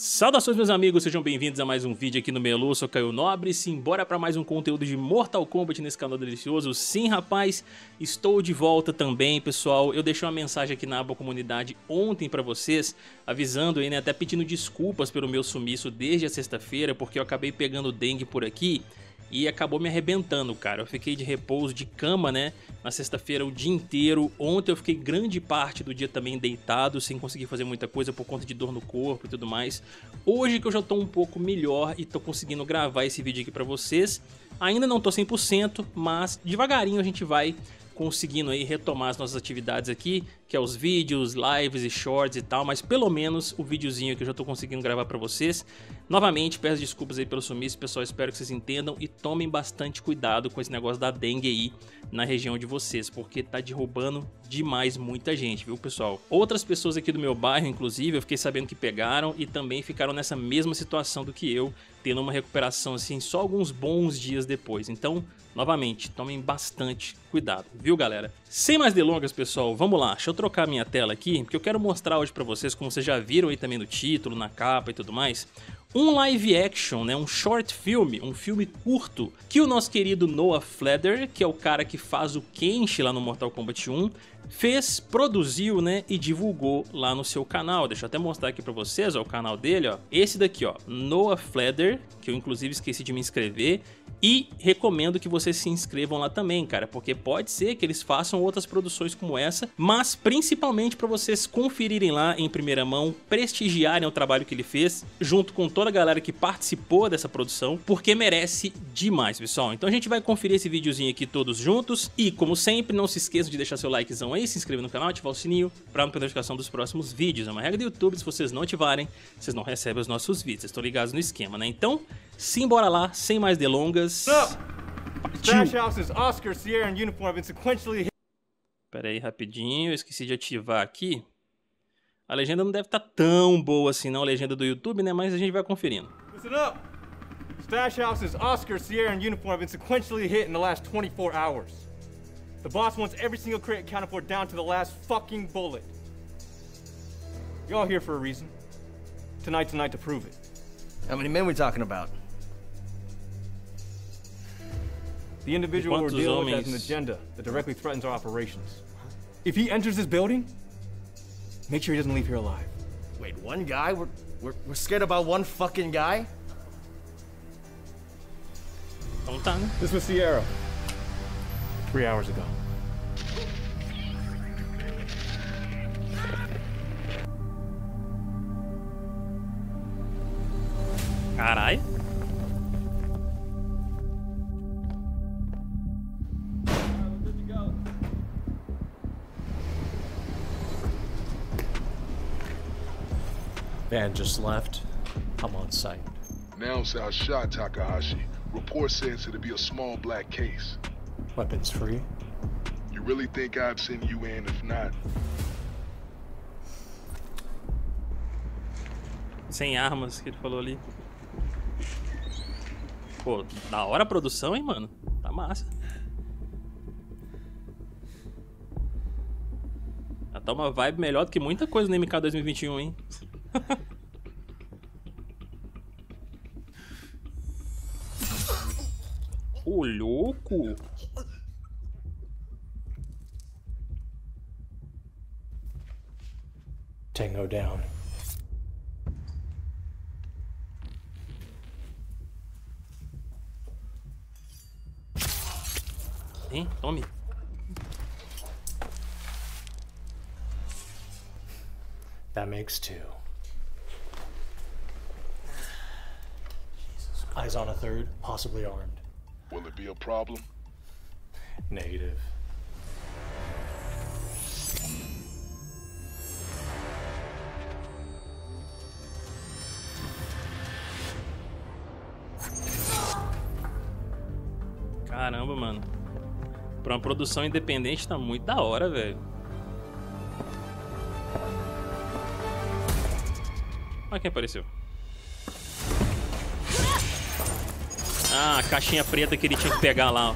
Saudações meus amigos, sejam bem-vindos a mais um vídeo aqui no Melu, sou Caio Nobre, simbora para mais um conteúdo de Mortal Kombat nesse canal delicioso. Sim rapaz, estou de volta também pessoal, eu deixei uma mensagem aqui na aba comunidade ontem para vocês, avisando aí né, até pedindo desculpas pelo meu sumiço desde a sexta-feira, porque eu acabei pegando dengue por aqui e acabou me arrebentando, cara. Eu fiquei de repouso, de cama, né? Na sexta-feira o dia inteiro. Ontem eu fiquei grande parte do dia também deitado, sem conseguir fazer muita coisa por conta de dor no corpo e tudo mais. Hoje que eu já tô um pouco melhor e tô conseguindo gravar esse vídeo aqui pra vocês. Ainda não tô 100%, mas devagarinho a gente vai conseguindo aí retomar as nossas atividades aqui, que é os vídeos, lives e shorts e tal, mas pelo menos o videozinho que eu já tô conseguindo gravar para vocês. Novamente, peço desculpas aí pelo sumiço, pessoal, espero que vocês entendam e tomem bastante cuidado com esse negócio da dengue aí na região de vocês, porque tá derrubando demais muita gente, viu, pessoal? Outras pessoas aqui do meu bairro, inclusive, eu fiquei sabendo que pegaram e também ficaram nessa mesma situação do que eu, tendo uma recuperação assim só alguns bons dias depois. Então, novamente, tomem bastante cuidado, viu, galera? Sem mais delongas, pessoal, vamos lá. Deixa eu trocar minha tela aqui, porque eu quero mostrar hoje pra vocês, como vocês já viram aí também no título, na capa e tudo mais, um live action, né, um short film, um filme curto, que o nosso querido Noah Fledder, que é o cara que faz o Kenshi lá no Mortal Kombat 1, fez, produziu, né, e divulgou lá no seu canal. Deixa eu até mostrar aqui pra vocês, ó, o canal dele, ó. Esse daqui, ó, Noah Fledder, que eu inclusive esqueci de me inscrever. E recomendo que vocês se inscrevam lá também, cara, porque pode ser que eles façam outras produções como essa, mas principalmente para vocês conferirem lá em primeira mão, prestigiarem o trabalho que ele fez, junto com toda a galera que participou dessa produção, porque merece demais, pessoal. Então a gente vai conferir esse videozinho aqui todos juntos, e como sempre, não se esqueçam de deixar seu likezão aí, se inscrever no canal, ativar o sininho para não perder a notificação dos próximos vídeos. É uma regra do YouTube, se vocês não ativarem, vocês não recebem os nossos vídeos, vocês estão ligados no esquema, né? Então, simbora lá, sem mais delongas. Pera aí, rapidinho, eu esqueci de ativar aqui. A legenda não deve estar tão boa assim não, a legenda do YouTube, né? Mas a gente vai conferindo. Listen up! Stash House's Oscar, Sierra, and uniform have been sequentially hit in the last 24 hours. The boss wants every single crate accounted for down to the last fucking bullet. You're all here for a reason. Tonight, tonight to prove it. How many men we talking about? The individual we're dealing with has an agenda that directly threatens our operations. If he enters this building, make sure he doesn't leave here alive. Wait, one guy? We're, we're, we're scared about one fucking guy? Então tá, né? This was Sierra. Three hours ago. Caralho. Van just left. I'm on site. Nouns I shot Takahashi. Report says it'll be a small black case. Weapons free. You really think I'd send you in if not? Sem armas que ele falou ali. Pô, da hora a produção, hein, mano? Tá massa. Já tá uma vibe melhor do que muita coisa no MK 2021, hein? Ô, louco! Tango down. Hein? Tome. That makes two. Eyes on a third, possibly armed. Will it be a problem? Negative. Caramba, mano. Pra uma produção independente tá muito da hora, velho. Olha quem apareceu. Ah, a caixinha preta que ele tinha que pegar lá, ó.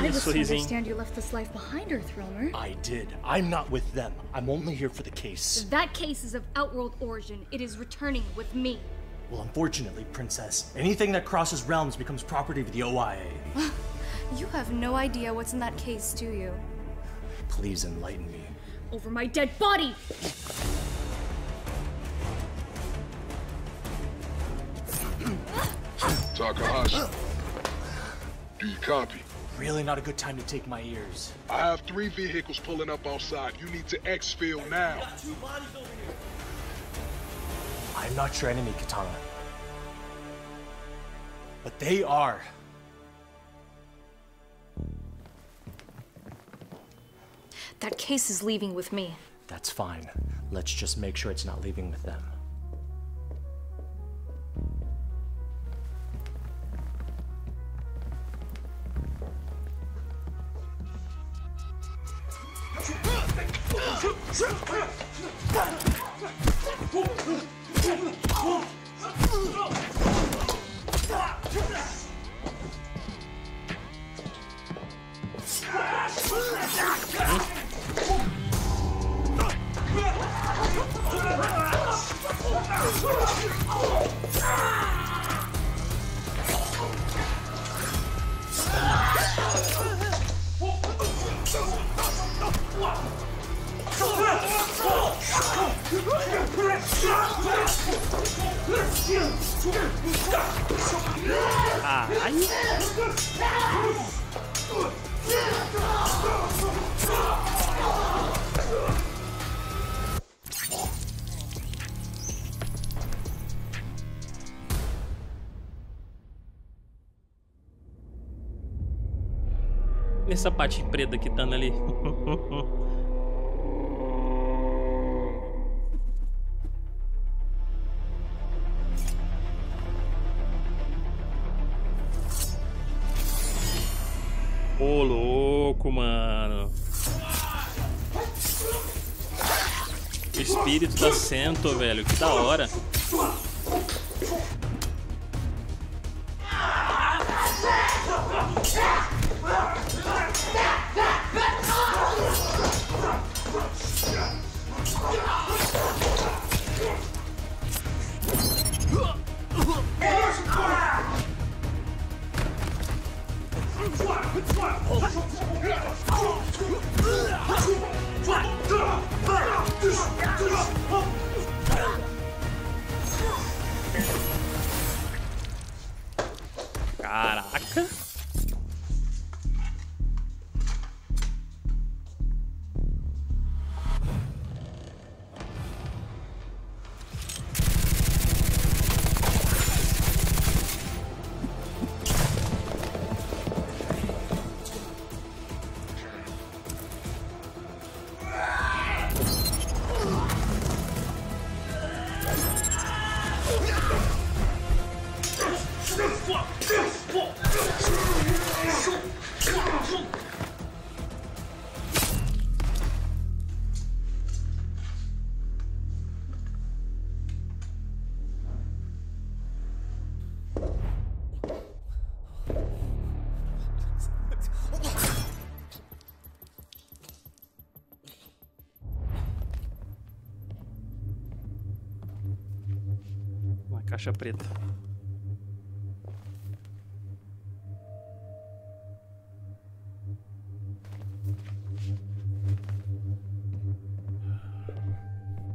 I was understand you left this life behind, Earthrealmer. I did. I'm not with them. I'm only here for the case. That case is of Outworld origin. It is returning with me. Well, unfortunately, Princess, anything that crosses realms becomes property of the OIA. You have no idea what's in that case, do you? Please enlighten me. Over my dead body! Takahashi. Do you copy? Really not a good time to take my ears. I have three vehicles pulling up outside. You need to exfil now. I'm not your enemy, Katana. But they are. That case is leaving with me. That's fine. Let's just make sure it's not leaving with them. Nessa parte preta que tá ali. Ô, louco, mano. O espírito da Sento, velho. Que da hora. Caraca. Caixa preta.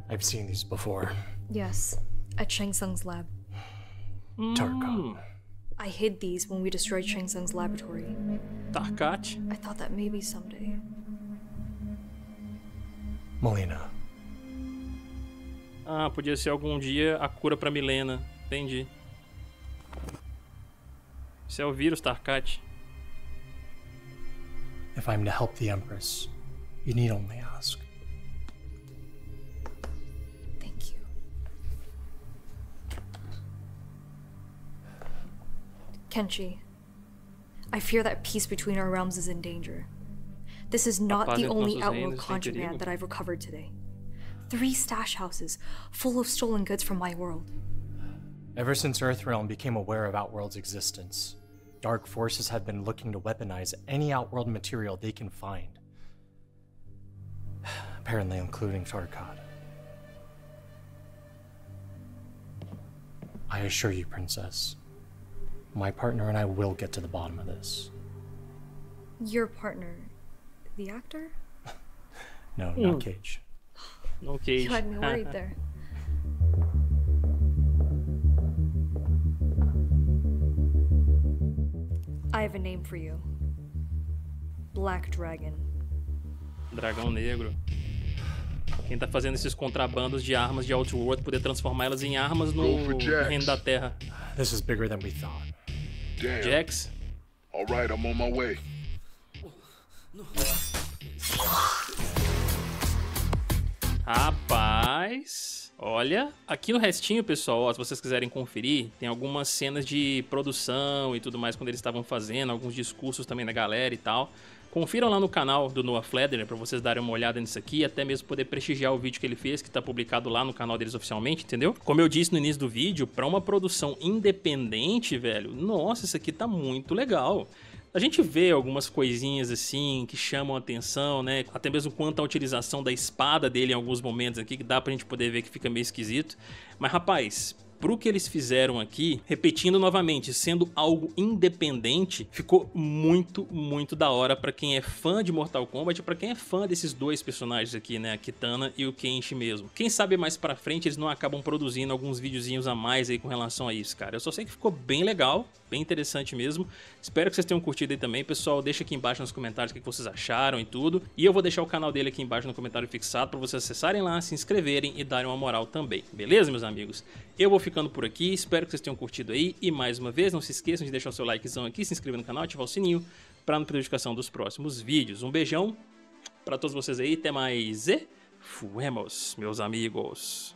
I've seen these before. Yes, at Shang Tsung's lab. Tarkon. I hid these when we destroyed Shang Tsung's laboratory. Tarkat. I thought that maybe someday. Melina. Ah, podia ser algum dia a cura pra Milena. Entendi. Isso é o vírus Tarkat. If I'm to help the Empress, you need only ask. Thank you. Kenshi, I fear that peace between our realms is in danger. This is not the only nossos outworld reinos está em contraband that I've recovered today. Three stash houses full of stolen goods from my world. Ever since Earthrealm became aware of Outworld's existence, dark forces have been looking to weaponize any outworld material they can find. Apparently, including Tarkad. I assure you, Princess, my partner and I will get to the bottom of this. Your partner, the actor? No, not hmm. Cage. No Cage. You had me worried there. I have a name for you Black Dragon. Dragão Negro. Quem tá fazendo esses contrabandos de armas de Outworld poder transformá-las em armas no reino da Terra. This is bigger than we thought. Damn. Jax, All right, I'm on my way. Rapaz, olha, aqui no restinho, pessoal, se vocês quiserem conferir, tem algumas cenas de produção e tudo mais quando eles estavam fazendo, alguns discursos também da galera e tal. Confiram lá no canal do Noah Flederer para vocês darem uma olhada nisso aqui até mesmo poder prestigiar o vídeo que ele fez, que tá publicado lá no canal deles oficialmente, entendeu? Como eu disse no início do vídeo, para uma produção independente, velho, nossa, isso aqui tá muito legal. A gente vê algumas coisinhas assim que chamam atenção, né? Até mesmo quanto à utilização da espada dele em alguns momentos aqui, que dá pra gente poder ver que fica meio esquisito. Mas rapaz, pro que eles fizeram aqui, repetindo novamente, sendo algo independente, ficou muito, muito da hora pra quem é fã de Mortal Kombat, pra quem é fã desses dois personagens aqui, né, a Kitana e o Kenshi mesmo. Quem sabe mais pra frente eles não acabam produzindo alguns videozinhos a mais aí com relação a isso, cara. Eu só sei que ficou bem legal, bem interessante mesmo. Espero que vocês tenham curtido aí também, pessoal. Deixa aqui embaixo nos comentários o que vocês acharam e tudo. E eu vou deixar o canal dele aqui embaixo no comentário fixado pra vocês acessarem lá, se inscreverem e darem uma moral também. Beleza, meus amigos? Eu vou ficando por aqui, espero que vocês tenham curtido aí. E mais uma vez, não se esqueçam de deixar o seu likezão aqui, se inscrever no canal, ativar o sininho para não perder notificação dos próximos vídeos. Um beijão pra todos vocês aí, até mais e fuemos, meus amigos.